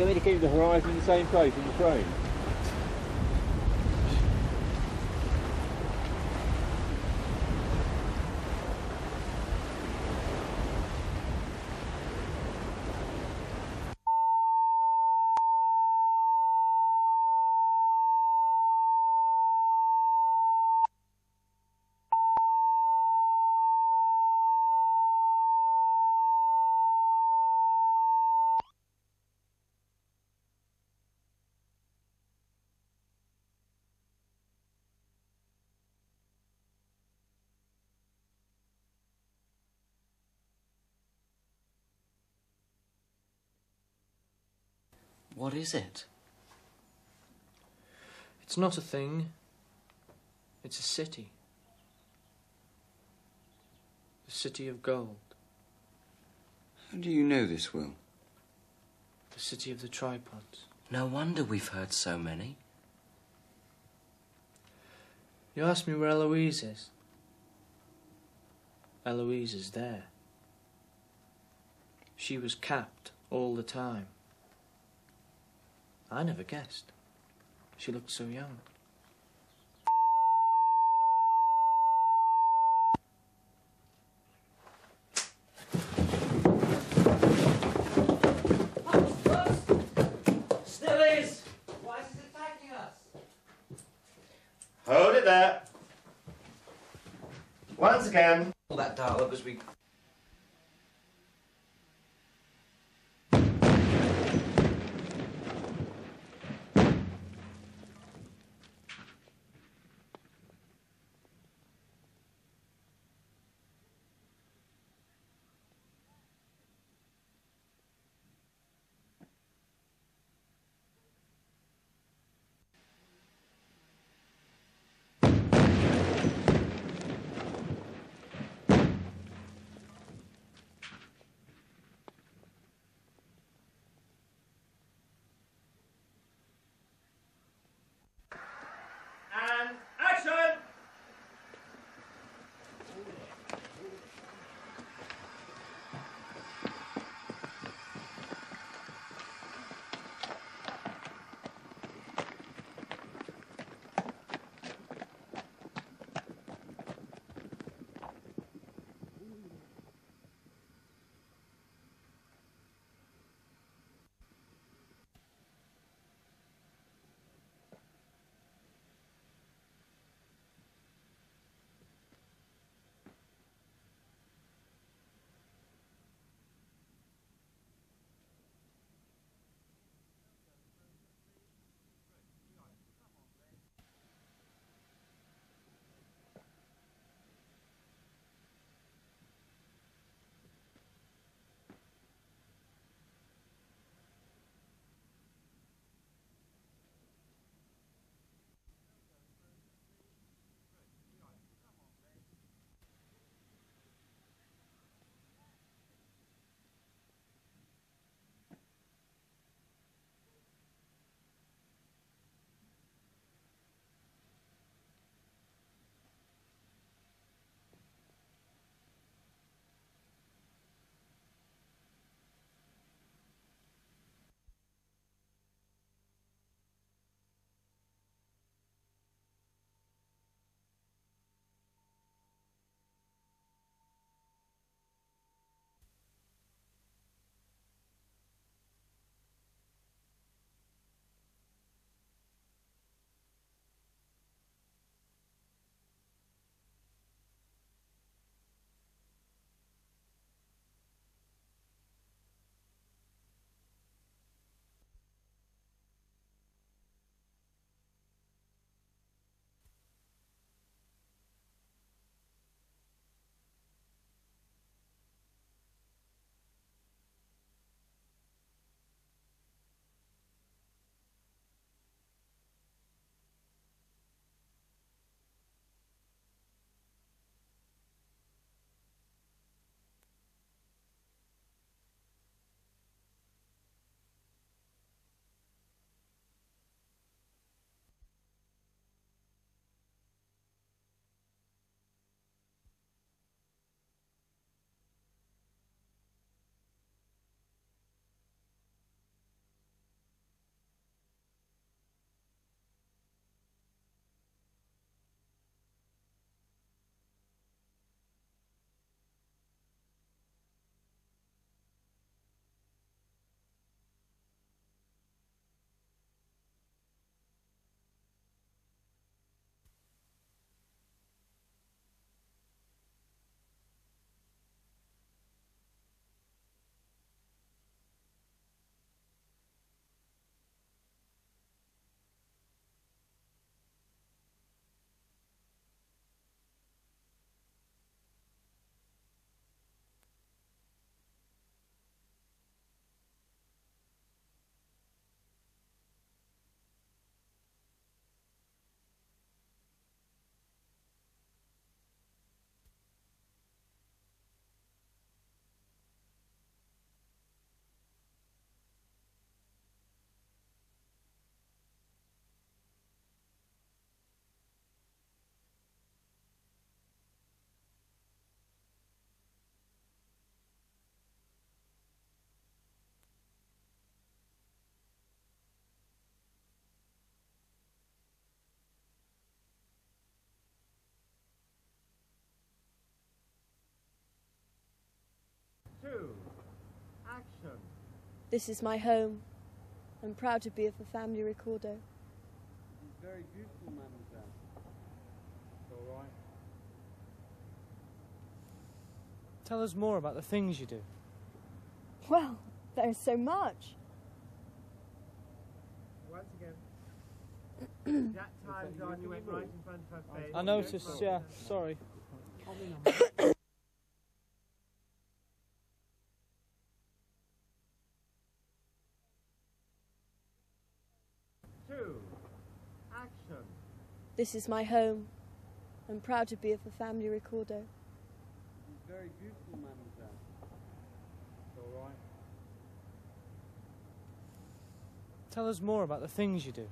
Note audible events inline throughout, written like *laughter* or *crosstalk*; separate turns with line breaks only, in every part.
want me to keep the horizon in the same place in the frame?
What is it?
It's not a thing. It's a city. The city of gold.
How do you know this, Will?
The city of the tripods.
No wonder we've heard so many.
You asked me where Eloise is. Eloise is there. She was capped all the time. I never guessed. She looked so young.
Still is! Why is it attacking us?
Hold it there. Once again.
Pull that dial up as we.
This is my home. I'm proud to be of the family Ricordeau.
It's very beautiful, mademoiselle. It's all right.
Tell us more about the things you do.
Well, there's so much.
Once again. *clears throat* that time, John, you went right in front of her face.
I noticed, yeah, sorry.
Two. Action.
This is my home. I'm proud to be of the family Ricordeau.
It's very beautiful, mademoiselle. It's all right.
Tell us more about the things you do.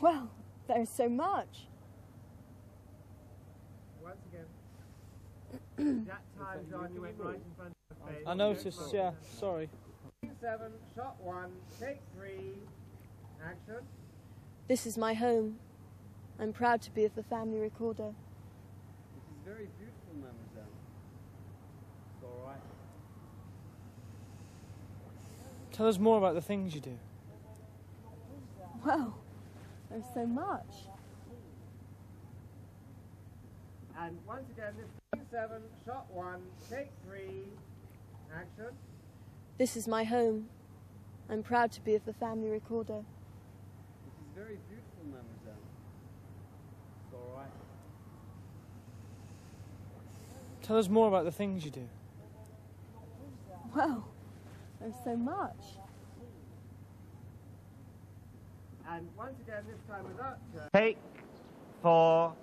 Well, there's so much.
Once again. *clears throat* that time, John, you went right in front of her face.
I noticed, yeah, sorry.
Seven, shot one, take three. Action.
This is my home. I'm proud to be of the family Ricordeau.
This is very beautiful, mademoiselle. It's all right.
Tell us more about the things you do.
Well, there's so much.
And once again, this seven, shot one, take three. Action.
This is my home. I'm proud to be of the family Ricordeau.
This is very beautiful, mademoiselle. It's all right.
Tell us more about the things you do.
Well, there's so much.
And once again, this time without turn. Uh, Take four.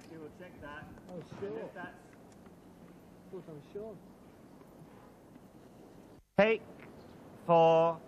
Perfect. Thank you. We'll check that.
Oh,
And
sure.
if that's
Of course, I'm sure.
Take four.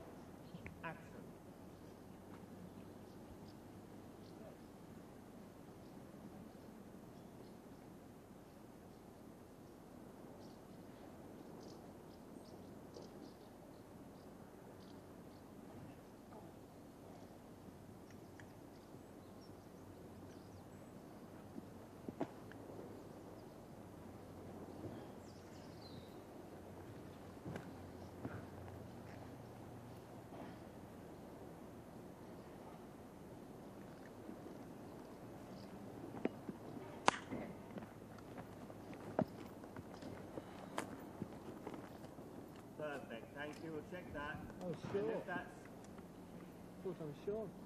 Check that.
Oh,
And
sure.
if that's
Of course, I'm sure.